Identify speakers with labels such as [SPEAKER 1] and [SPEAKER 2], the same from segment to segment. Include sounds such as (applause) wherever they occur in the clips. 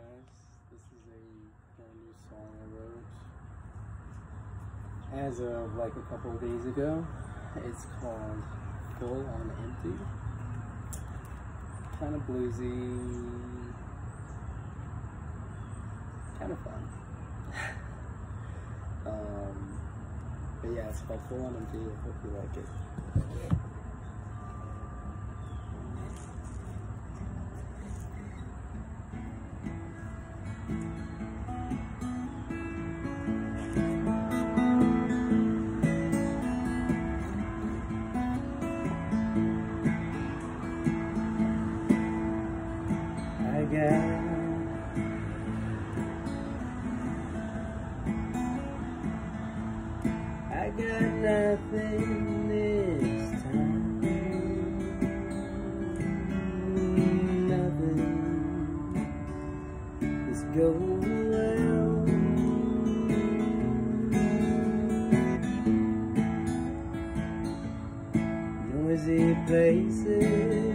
[SPEAKER 1] guys. This is a brand new song I wrote as of like a couple of days ago. It's called Full on Empty. Kind of bluesy, kind of fun. (laughs) um, but yeah, it's called Full on Empty. I hope you like it. Nothing this time. Nothing. Let's go around. Noisy places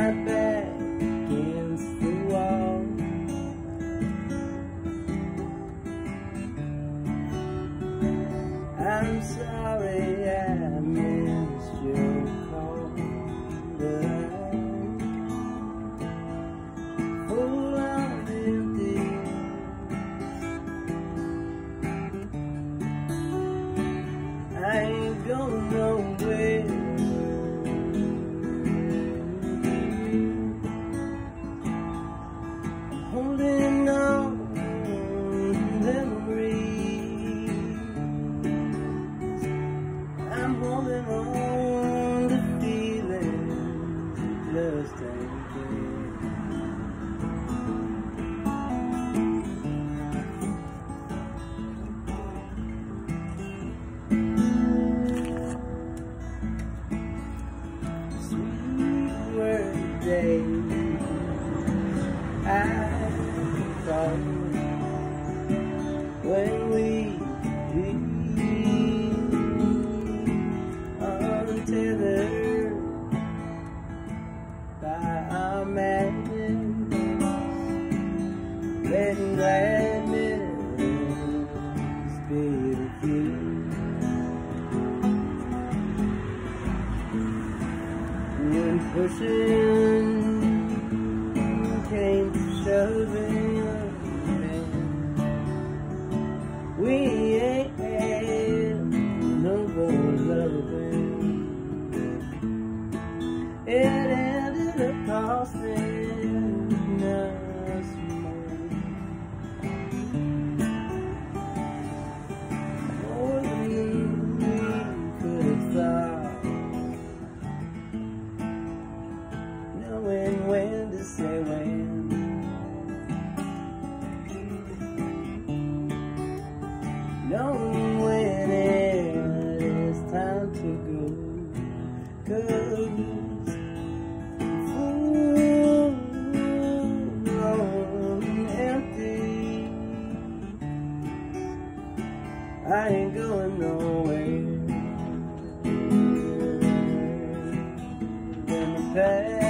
[SPEAKER 1] Back against the wall. I'm sorry I missed your call, but I full on empty. I ain't going nowhere. That letting gladness be with you. When pushing came to shoving, we ain't had no more loving. It ended up costing. I ain't going nowhere. In the past.